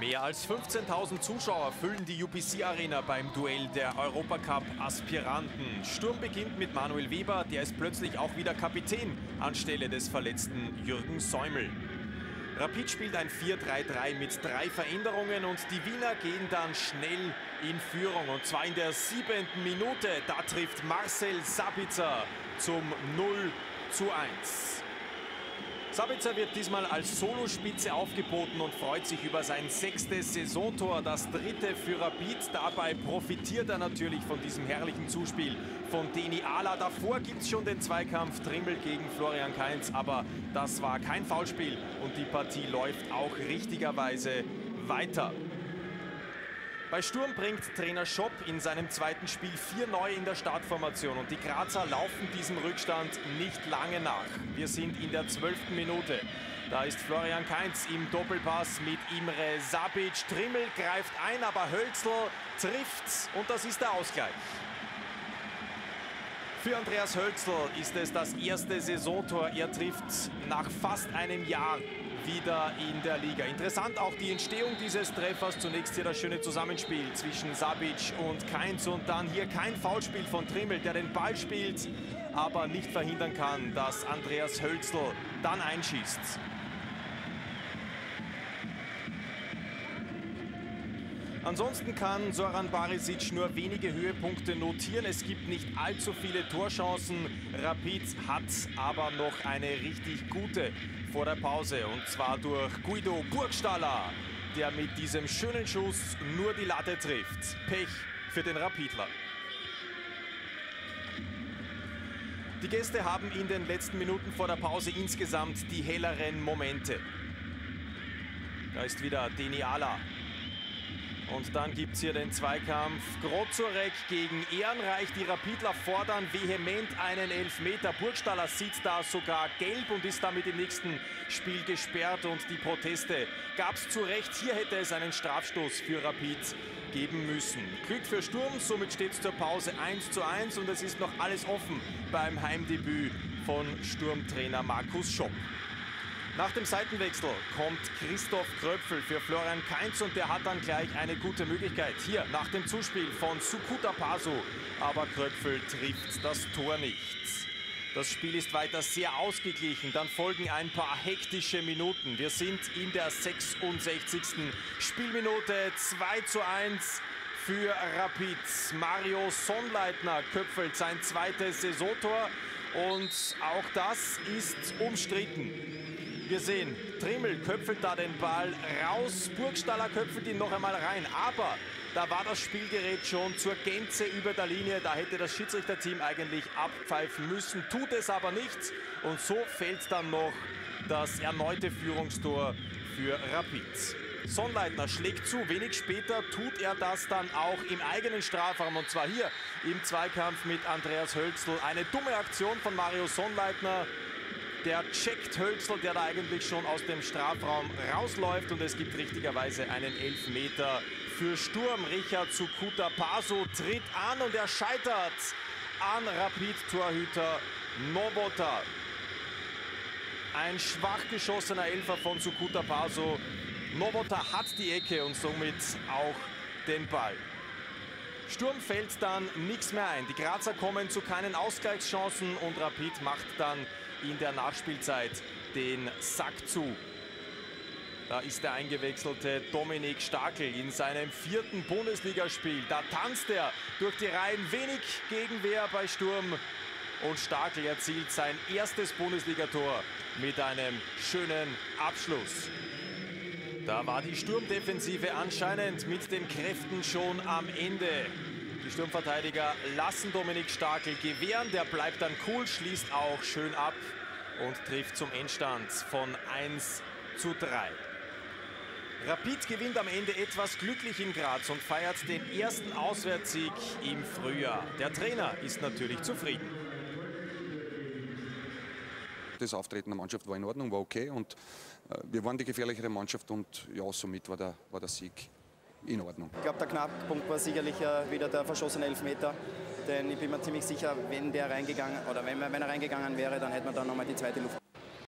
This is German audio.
Mehr als 15.000 Zuschauer füllen die UPC Arena beim Duell der Europacup-Aspiranten. Sturm beginnt mit Manuel Weber, der ist plötzlich auch wieder Kapitän anstelle des verletzten Jürgen Säumel. Rapid spielt ein 4-3-3 mit drei Veränderungen und die Wiener gehen dann schnell in Führung. Und zwar in der siebenten Minute. Da trifft Marcel Sabitzer zum 0 zu 1. Sabitzer wird diesmal als Solospitze aufgeboten und freut sich über sein sechstes Saisontor, das dritte für Rapid. Dabei profitiert er natürlich von diesem herrlichen Zuspiel von Deni Ala. Davor gibt es schon den Zweikampf Trimmel gegen Florian Kainz, aber das war kein Foulspiel und die Partie läuft auch richtigerweise weiter. Bei Sturm bringt Trainer Schopp in seinem zweiten Spiel vier neue in der Startformation und die Grazer laufen diesem Rückstand nicht lange nach. Wir sind in der zwölften Minute. Da ist Florian Kainz im Doppelpass mit Imre Sabic. Trimmel greift ein, aber Hölzl trifft und das ist der Ausgleich. Für Andreas Hölzl ist es das erste Saisontor. Er trifft nach fast einem Jahr wieder in der Liga. Interessant auch die Entstehung dieses Treffers. Zunächst hier das schöne Zusammenspiel zwischen Sabic und Kainz und dann hier kein Foulspiel von Trimmel, der den Ball spielt, aber nicht verhindern kann, dass Andreas Hölzl dann einschießt. Ansonsten kann Soran Barisic nur wenige Höhepunkte notieren. Es gibt nicht allzu viele Torchancen. Rapid hat aber noch eine richtig gute vor der Pause. Und zwar durch Guido Burgstaller, der mit diesem schönen Schuss nur die Latte trifft. Pech für den Rapidler. Die Gäste haben in den letzten Minuten vor der Pause insgesamt die helleren Momente. Da ist wieder Deniala und dann gibt es hier den Zweikampf. Grozorek gegen Ehrenreich. Die Rapidler fordern vehement einen Elfmeter. Burgstaller sieht da sogar gelb und ist damit im nächsten Spiel gesperrt. Und die Proteste gab es zu Recht. Hier hätte es einen Strafstoß für Rapid geben müssen. Glück für Sturm, somit steht es zur Pause 1 zu 1 und es ist noch alles offen beim Heimdebüt von Sturmtrainer Markus Schopp. Nach dem Seitenwechsel kommt Christoph Kröpfel für Florian Kainz und der hat dann gleich eine gute Möglichkeit. Hier nach dem Zuspiel von Sukuta Pasu, aber Kröpfel trifft das Tor nicht. Das Spiel ist weiter sehr ausgeglichen. Dann folgen ein paar hektische Minuten. Wir sind in der 66. Spielminute 2 zu 1 für Rapid. Mario Sonnleitner köpfelt sein zweites Saisontor und auch das ist umstritten. Wir sehen, Trimmel köpfelt da den Ball raus, Burgstaller köpfelt ihn noch einmal rein. Aber da war das Spielgerät schon zur Gänze über der Linie. Da hätte das Schiedsrichterteam eigentlich abpfeifen müssen, tut es aber nicht. Und so fällt dann noch das erneute Führungstor für Rapid. Sonnleitner schlägt zu. Wenig später tut er das dann auch im eigenen Strafraum. Und zwar hier im Zweikampf mit Andreas Hölzl. Eine dumme Aktion von Mario Sonnleitner. Der checkt Hölzl, der da eigentlich schon aus dem Strafraum rausläuft. Und es gibt richtigerweise einen Elfmeter für Sturm. Richard Sukuta Paso tritt an und er scheitert an Rapid-Torhüter Nobota. Ein schwach geschossener Elfer von Sukuta Paso. Nobota hat die Ecke und somit auch den Ball. Sturm fällt dann nichts mehr ein. Die Grazer kommen zu keinen Ausgleichschancen und Rapid macht dann in der Nachspielzeit den Sack zu. Da ist der eingewechselte Dominik Stakel in seinem vierten Bundesligaspiel. Da tanzt er durch die Reihen wenig Gegenwehr bei Sturm. Und Stakel erzielt sein erstes Bundesligator mit einem schönen Abschluss. Da war die Sturmdefensive anscheinend mit den Kräften schon am Ende. Die Sturmverteidiger lassen Dominik Stakel gewähren. Der bleibt dann cool, schließt auch schön ab und trifft zum Endstand von 1 zu 3. Rapid gewinnt am Ende etwas glücklich in Graz und feiert den ersten Auswärtssieg im Frühjahr. Der Trainer ist natürlich zufrieden. Das Auftreten der Mannschaft war in Ordnung, war okay und äh, wir waren die gefährlichere Mannschaft und ja, somit war der, war der Sieg in Ordnung. Ich glaube, der Knackpunkt war sicherlich äh, wieder der verschossene Elfmeter. Denn ich bin mir ziemlich sicher, wenn der reingegangen oder wenn, wenn er reingegangen wäre, dann hätte man dann nochmal die zweite Luft.